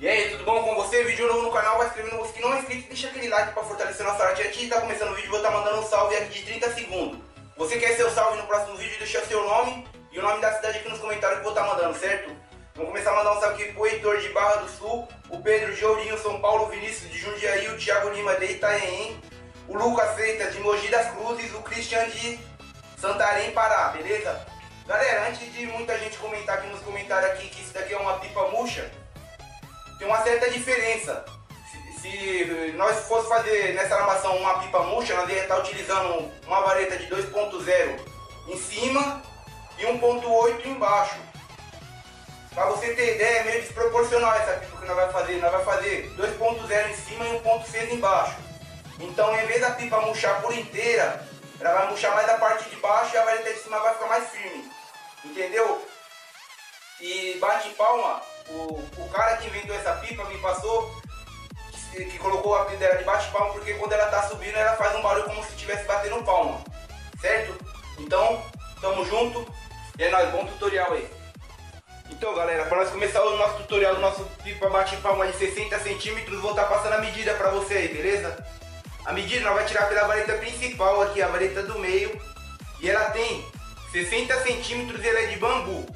E aí, tudo bom com você? Vídeo novo no canal, vai inscrevendo você que não é inscrito, deixa aquele like pra fortalecer nossa arte. Antes de estar começando o vídeo, vou estar mandando um salve aqui de 30 segundos. Você quer seu salve no próximo vídeo, deixa seu nome e o nome da cidade aqui nos comentários que vou estar mandando, certo? Vamos começar a mandar um salve aqui pro Heitor de Barra do Sul, o Pedro de Ourinho, São Paulo, Vinícius de Jundiaí, o Thiago Lima de Itaém, o Lucas Freitas de Mogi das Cruzes, o Christian de Santarém, Pará, beleza? Galera, antes de muita gente comentar aqui nos comentários aqui que isso daqui é uma pipa murcha, tem uma certa diferença. Se, se nós fosse fazer nessa armação uma pipa murcha, nós ia estar utilizando uma vareta de 2.0 em cima e 1.8 embaixo. Pra você ter ideia, é meio desproporcional essa pipa que nós vai fazer. Nós vai fazer 2.0 em cima e 1.6 embaixo. Então, em vez da pipa murchar por inteira, ela vai murchar mais a parte de baixo e a vareta de cima vai ficar mais firme. Entendeu? E bate palma, o, o cara que inventou essa pipa me passou, que, que colocou a dela de bate palma, porque quando ela tá subindo ela faz um barulho como se estivesse batendo palma. Certo? Então, tamo junto. E é nóis, bom tutorial aí. Então galera, para nós começar o nosso tutorial do nosso pipa bate palma de 60 centímetros, vou estar tá passando a medida para você aí, beleza? A medida nós vai tirar pela vareta principal aqui, a vareta do meio. E ela tem 60 centímetros e ela é de bambu.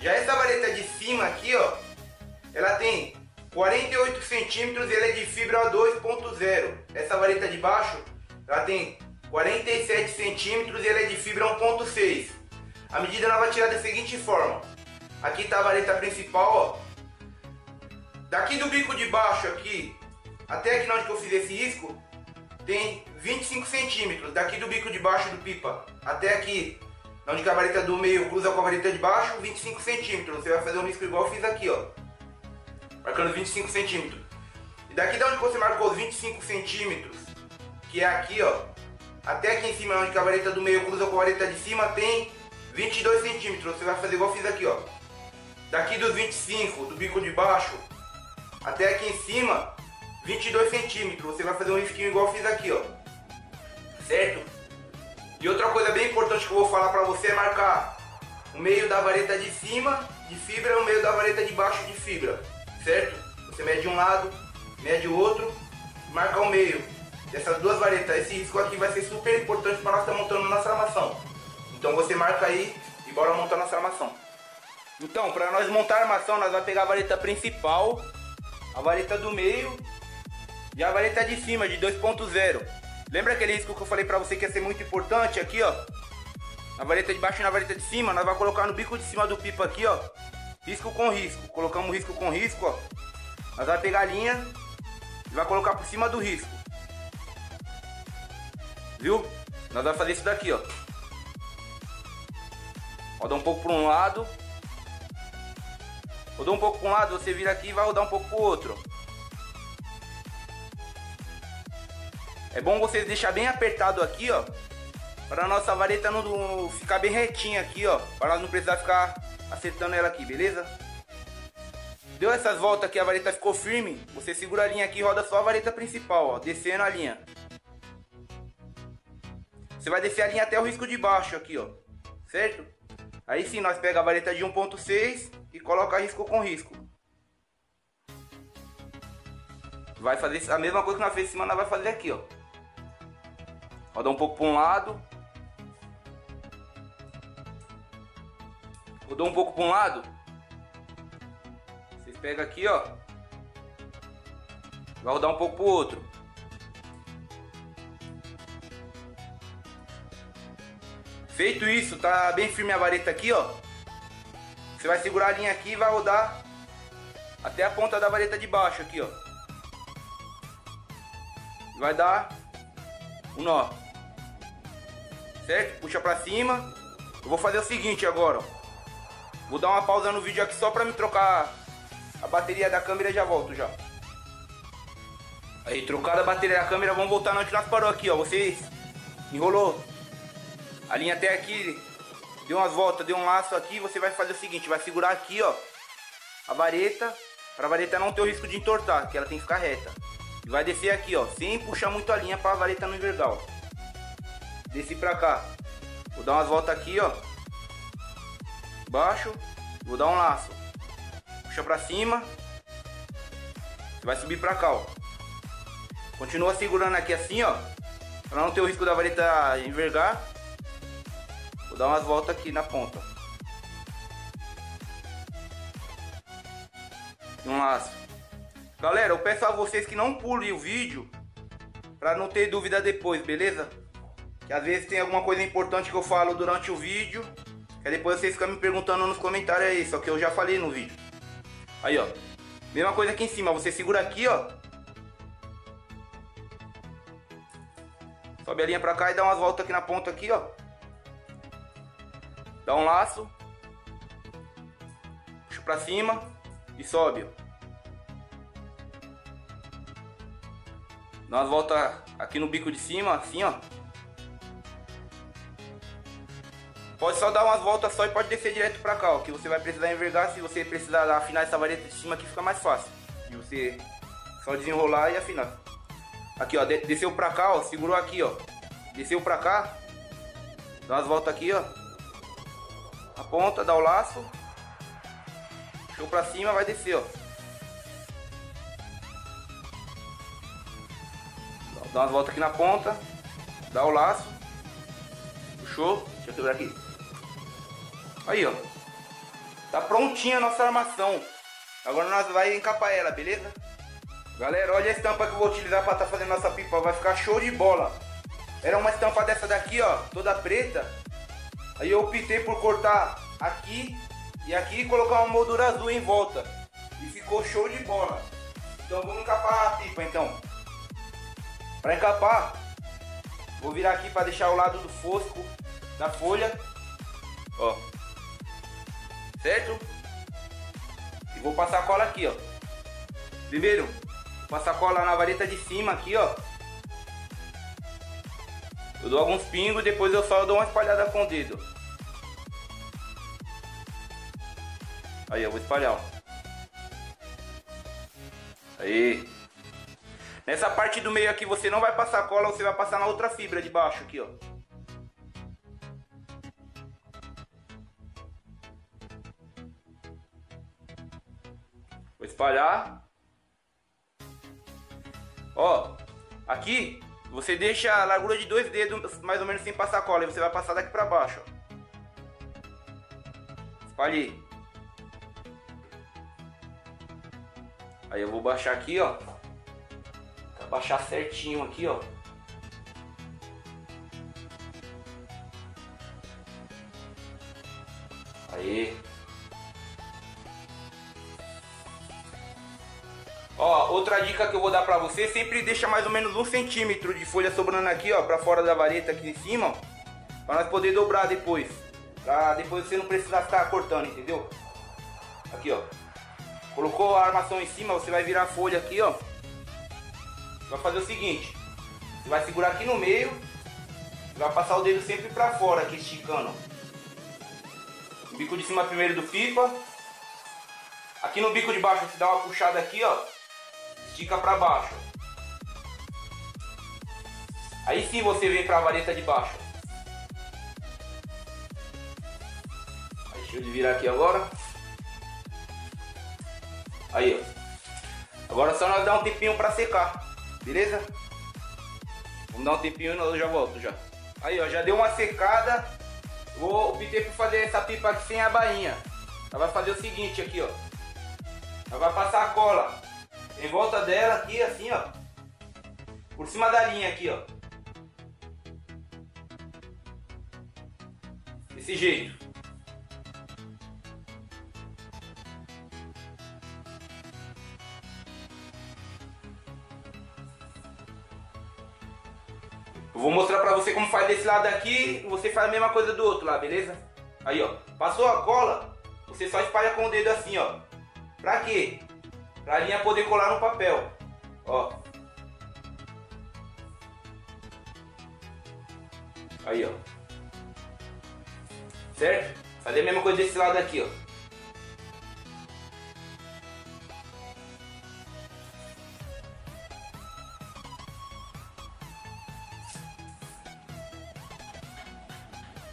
Já essa vareta de cima aqui, ó, ela tem 48 centímetros e ela é de fibra 2.0. Essa vareta de baixo, ela tem 47 centímetros e ela é de fibra 1.6. A medida ela vai tirar da seguinte forma. Aqui está a vareta principal, ó. Daqui do bico de baixo aqui, até aqui onde eu fiz esse risco, tem 25 centímetros. Daqui do bico de baixo do pipa até aqui, onde a vareta do meio cruza com a vareta de baixo, 25 centímetros. Você vai fazer um risco igual eu fiz aqui, ó. Marcando 25 centímetros. E daqui de onde você marcou os 25 centímetros, que é aqui, ó, até aqui em cima, onde a vareta do meio cruza com a vareta de cima, tem 22 centímetros. Você vai fazer igual eu fiz aqui, ó. Daqui dos 25 do bico de baixo até aqui em cima, 22 centímetros. Você vai fazer um risquinho igual eu fiz aqui, ó. Certo? E outra coisa bem importante que eu vou falar pra você é marcar o meio da vareta de cima de fibra e o meio da vareta de baixo de fibra, certo? Você mede um lado, mede o outro, marca o meio dessas duas varetas. Esse risco aqui vai ser super importante para nós estar montando nossa armação. Então você marca aí e bora montar nossa armação. Então, para nós montar a armação, nós vamos pegar a vareta principal, a vareta do meio e a vareta de cima de 2.0. Lembra aquele risco que eu falei pra você que ia ser muito importante aqui, ó? Na vareta de baixo e na vareta de cima, nós vamos colocar no bico de cima do pipa aqui, ó. Risco com risco. Colocamos risco com risco, ó. Nós vamos pegar a linha e vai colocar por cima do risco. Viu? Nós vamos fazer isso daqui, ó. Rodar um pouco para um lado. Rodou um pouco para um lado, você vira aqui e vai rodar um pouco para o outro. É bom vocês deixar bem apertado aqui, ó. Para a nossa vareta não ficar bem retinha aqui, ó. Para não precisar ficar acertando ela aqui, beleza? Deu essas voltas aqui, a vareta ficou firme. Você segura a linha aqui e roda só a vareta principal, ó. Descendo a linha. Você vai descer a linha até o risco de baixo aqui, ó. Certo? Aí sim, nós pega a vareta de 1.6 e coloca risco com risco. Vai fazer a mesma coisa que nós fez em cima, nós vai fazer aqui, ó. Roda um pouco para um lado. Rodou um pouco para um lado. Vocês pegam aqui, ó. Vai rodar um pouco para o outro. Feito isso, tá bem firme a vareta aqui, ó. Você vai segurar a linha aqui e vai rodar até a ponta da vareta de baixo aqui, ó. Vai dar um nó certo? Puxa pra cima. Eu vou fazer o seguinte agora. Vou dar uma pausa no vídeo aqui só pra me trocar a bateria da câmera e já volto já. Aí, trocada a bateria da câmera, vamos voltar onde nós parou aqui, ó. Vocês enrolou a linha até aqui, deu umas voltas, deu um laço aqui. Você vai fazer o seguinte, vai segurar aqui, ó, a vareta, pra vareta não ter o risco de entortar, que ela tem que ficar reta. E vai descer aqui, ó, sem puxar muito a linha pra vareta não envergar, ó. Desci pra cá. Vou dar umas voltas aqui, ó. Baixo. Vou dar um laço. Puxa pra cima. Você vai subir pra cá, ó. Continua segurando aqui assim, ó. Pra não ter o risco da vareta envergar. Vou dar umas voltas aqui na ponta. Um laço. Galera, eu peço a vocês que não pulem o vídeo. Pra não ter dúvida depois, beleza? Que às vezes tem alguma coisa importante que eu falo durante o vídeo. Que depois vocês ficam me perguntando nos comentários aí. Só que eu já falei no vídeo. Aí, ó. Mesma coisa aqui em cima. Você segura aqui, ó. Sobe a linha pra cá e dá umas voltas aqui na ponta aqui, ó. Dá um laço. Puxa pra cima e sobe, ó. Dá umas voltas aqui no bico de cima, assim, ó. Pode só dar umas voltas só e pode descer direto pra cá, ó. Que você vai precisar envergar. Se você precisar afinar essa vareta de cima aqui, fica mais fácil. E você só desenrolar e afinar. Aqui, ó, desceu pra cá, ó, segurou aqui, ó. Desceu pra cá. Dá umas voltas aqui, ó. A ponta, dá o laço. Puxou pra cima, vai descer, ó. Dá umas voltas aqui na ponta. Dá o laço. Puxou. Deixa eu quebrar aqui. Aí, ó. Tá prontinha a nossa armação. Agora nós vai encapar ela, beleza? Galera, olha a estampa que eu vou utilizar para estar tá fazendo nossa pipa. Vai ficar show de bola. Era uma estampa dessa daqui, ó. Toda preta. Aí eu optei por cortar aqui e aqui colocar uma moldura azul em volta. E ficou show de bola. Então vamos encapar a pipa, então. Para encapar, vou virar aqui para deixar o lado do fosco da folha. Ó. Certo? E vou passar a cola aqui, ó. Primeiro, Passa cola na vareta de cima aqui, ó. Eu dou alguns pingos, depois eu só dou uma espalhada com o dedo. Aí, eu vou espalhar, ó. Aí. Nessa parte do meio aqui você não vai passar cola, você vai passar na outra fibra de baixo aqui, ó. Espalhar. Ó, aqui você deixa a largura de dois dedos mais ou menos sem passar cola. E você vai passar daqui pra baixo, ó. Espalhei. Aí eu vou baixar aqui, ó. Baixar certinho aqui, ó. Dica que eu vou dar pra você, sempre deixa mais ou menos um centímetro de folha sobrando aqui, ó, pra fora da vareta aqui em cima, ó, pra nós poder dobrar depois. Pra depois você não precisar ficar cortando, entendeu? Aqui, ó. Colocou a armação em cima, você vai virar a folha aqui, ó. Vai fazer o seguinte, você vai segurar aqui no meio, vai passar o dedo sempre pra fora aqui, esticando. Bico de cima primeiro do pipa. Aqui no bico de baixo você dá uma puxada aqui, ó estica para baixo. Aí sim você vem para a vareta de baixo. Aí, deixa eu virar aqui agora. Aí, ó. Agora só nós dar um tempinho para secar, beleza? Vamos dar um tempinho e eu já volto já. Aí, ó, já deu uma secada. Vou optei por fazer essa pipa aqui sem a bainha. Ela vai fazer o seguinte aqui, ó. Ela vai passar a cola em volta dela aqui, assim, ó. Por cima da linha aqui, ó. Desse jeito. Eu vou mostrar pra você como faz desse lado aqui você faz a mesma coisa do outro lá, beleza? Aí, ó. Passou a cola, você só espalha com o dedo assim, ó. Pra quê? A linha poder colar no papel. Ó. Aí, ó. Certo? Fazer a mesma coisa desse lado aqui, ó.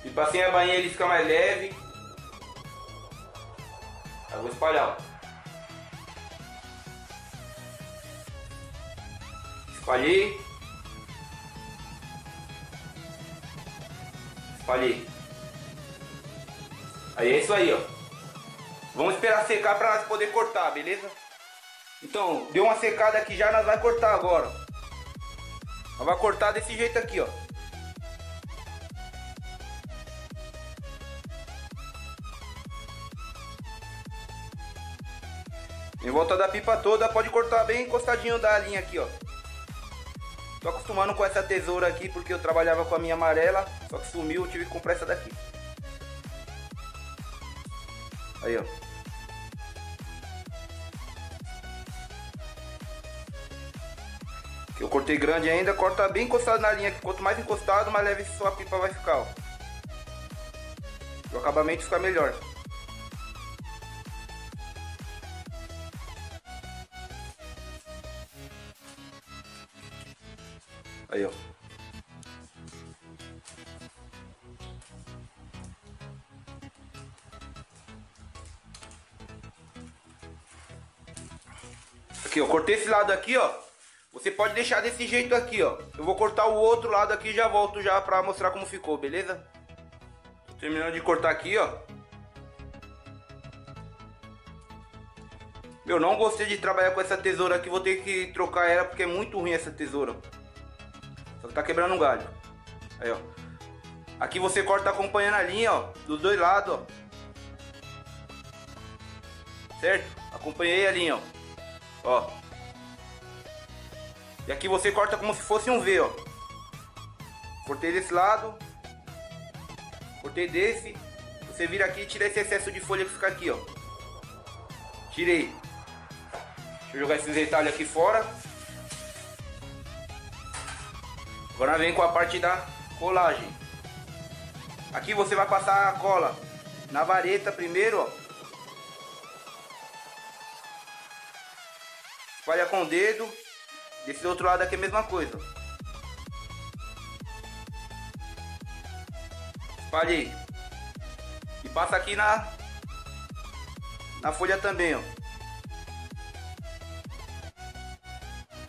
E passei a bainha ele fica mais leve. Aí vou espalhar, ó. Espalhei. Espalhei. Aí é isso aí, ó. Vamos esperar secar para nós poder cortar, beleza? Então, deu uma secada aqui já, nós vai cortar agora. Nós vai cortar desse jeito aqui, ó. Em volta da pipa toda, pode cortar bem encostadinho da linha aqui, ó. Tô acostumando com essa tesoura aqui porque eu trabalhava com a minha amarela, só que sumiu, eu tive que comprar essa daqui. Aí, ó. Eu cortei grande ainda, corta bem encostado na linha, quanto mais encostado, mais leve sua pipa vai ficar, ó. O acabamento fica melhor. Aí, ó. Aqui, ó. Cortei esse lado aqui, ó. Você pode deixar desse jeito aqui, ó. Eu vou cortar o outro lado aqui e já volto já pra mostrar como ficou, beleza? Terminando de cortar aqui, ó. Meu, não gostei de trabalhar com essa tesoura aqui. Vou ter que trocar ela porque é muito ruim essa tesoura. Tá quebrando um galho. Aí, ó. Aqui você corta acompanhando a linha, ó. Dos dois lados, ó. Certo? Acompanhei a linha, ó. Ó. E aqui você corta como se fosse um V, ó. Cortei desse lado. Cortei desse. Você vira aqui e tira esse excesso de folha que fica aqui, ó. Tirei. Deixa eu jogar esses retalhos aqui fora. Agora vem com a parte da colagem. Aqui você vai passar a cola na vareta primeiro, ó. Espalha com o dedo. Desse outro lado aqui é a mesma coisa. Espalhei. E passa aqui na na folha também, ó.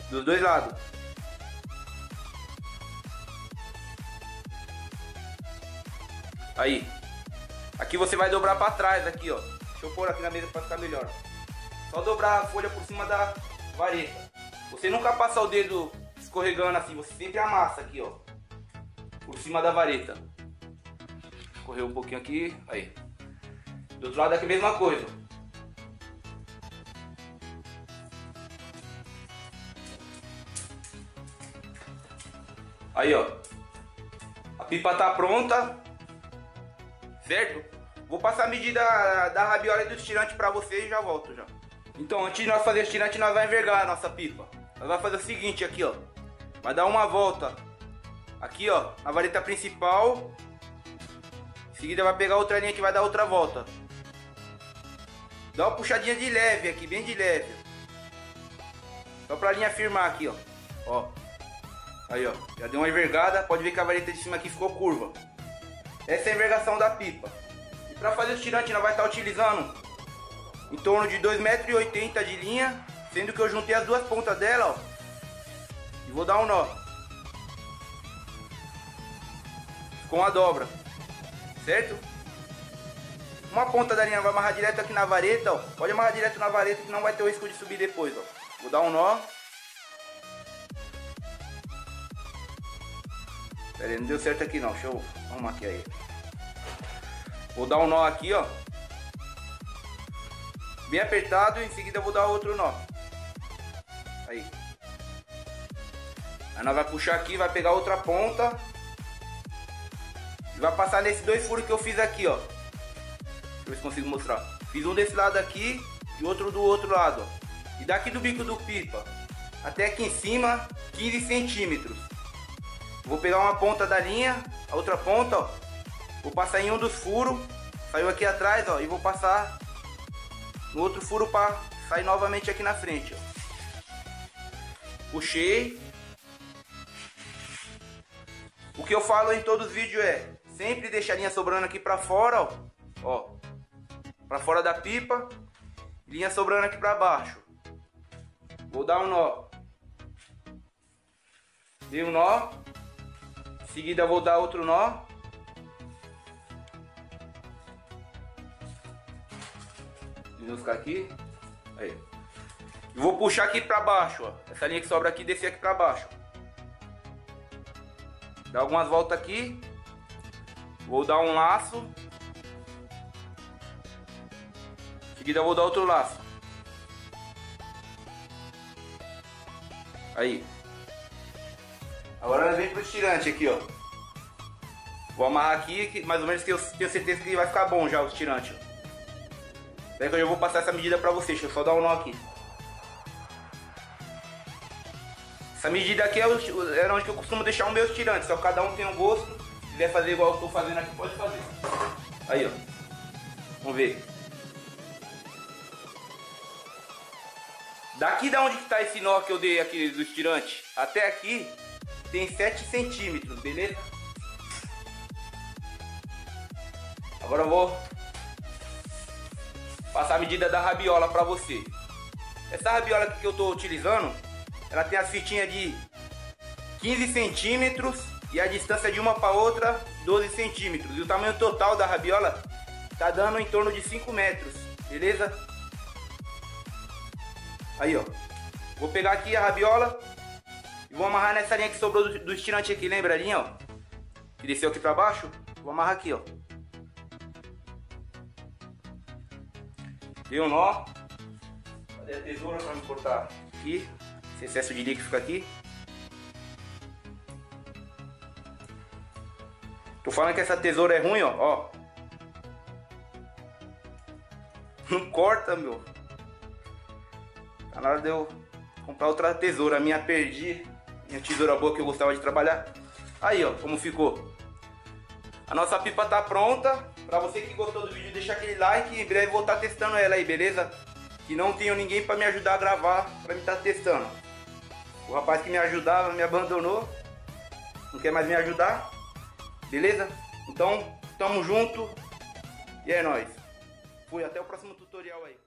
Dos dois lados. Aí. Aqui você vai dobrar para trás aqui, ó. Deixa eu pôr aqui na mesa para ficar melhor. Só dobrar a folha por cima da vareta. Você nunca passa o dedo escorregando assim, você sempre amassa aqui, ó. Por cima da vareta. Correu um pouquinho aqui, aí. Do outro lado aqui a mesma coisa. Aí, ó. A pipa tá pronta. Certo? Vou passar a medida da rabiola e do estirante pra vocês e já volto já. Então, antes de nós fazer o estirante, nós vamos envergar a nossa pipa. Nós vamos fazer o seguinte aqui, ó. Vai dar uma volta aqui, ó, na vareta principal. Em seguida vai pegar outra linha que vai dar outra volta. Dá uma puxadinha de leve aqui, bem de leve. Só pra linha firmar aqui, ó. Ó. Aí, ó. Já deu uma envergada. Pode ver que a vareta de cima aqui ficou curva. Essa é a envergação da pipa. E pra fazer o tirante, nós vai estar utilizando em torno de 2,80m de linha. Sendo que eu juntei as duas pontas dela, ó. E vou dar um nó. Com a dobra. Certo? Uma ponta da linha vai amarrar direto aqui na vareta, ó. Pode amarrar direto na vareta que não vai ter o risco de subir depois, ó. Vou dar um nó. Pera aí, não deu certo aqui não. Deixa eu arrumar aqui aí. Vou dar um nó aqui, ó. Bem apertado em seguida vou dar outro nó. Aí. Aí nós vai puxar aqui, vai pegar outra ponta. E vai passar nesses dois furos que eu fiz aqui, ó. Deixa eu ver se consigo mostrar. Fiz um desse lado aqui e outro do outro lado, ó. E daqui do bico do pipa até aqui em cima, 15 centímetros. Vou pegar uma ponta da linha, a outra ponta, ó. Vou passar em um dos furos. Saiu aqui atrás, ó. E vou passar no outro furo para sair novamente aqui na frente, ó. Puxei. O que eu falo em todos os vídeos é sempre deixar a linha sobrando aqui para fora, ó. Ó. Para fora da pipa. Linha sobrando aqui para baixo. Vou dar um nó. Dei um nó. Seguida vou dar outro nó. Buscar aqui. Aí. E vou puxar aqui pra baixo, ó. Essa linha que sobra aqui, descer aqui pra baixo. Dá algumas voltas aqui. Vou dar um laço. Em seguida vou dar outro laço. Aí. Agora nós vem pro estirante aqui, ó. Vou amarrar aqui, que mais ou menos que eu tenho certeza que vai ficar bom já o estirante. Daí que eu já vou passar essa medida pra vocês, deixa eu só dar um nó aqui. Essa medida aqui é, o, é onde eu costumo deixar o meu estirante, só cada um tem um gosto. Se quiser fazer igual eu tô fazendo aqui, pode fazer. Aí, ó. Vamos ver. Daqui da onde que tá esse nó que eu dei aqui do estirante até aqui tem 7 centímetros, beleza? Agora eu vou passar a medida da rabiola para você. Essa rabiola que eu estou utilizando, ela tem as fitinhas de 15 centímetros e a distância de uma para outra 12 centímetros. E o tamanho total da rabiola tá dando em torno de 5 metros, beleza? Aí, ó. Vou pegar aqui a rabiola e vou amarrar nessa linha que sobrou do, estirante aqui, lembra a linha, ó? Que desceu aqui para baixo. Vou amarrar aqui, ó. Dei um nó. Cadê a tesoura para me cortar? Aqui. Esse excesso de líquido fica aqui. Tô falando que essa tesoura é ruim, ó. ó. Não corta, meu. Tá na hora de eu comprar outra tesoura. A minha perdi. Minha tesoura boa que eu gostava de trabalhar. Aí, ó, como ficou. A nossa pipa tá pronta. Pra você que gostou do vídeo, deixa aquele like e em breve vou estar tá testando ela aí, beleza? Que não tenho ninguém pra me ajudar a gravar, pra me estar tá testando. O rapaz que me ajudava me abandonou. Não quer mais me ajudar. Beleza? Então, tamo junto. E é nóis. Fui, até o próximo tutorial aí.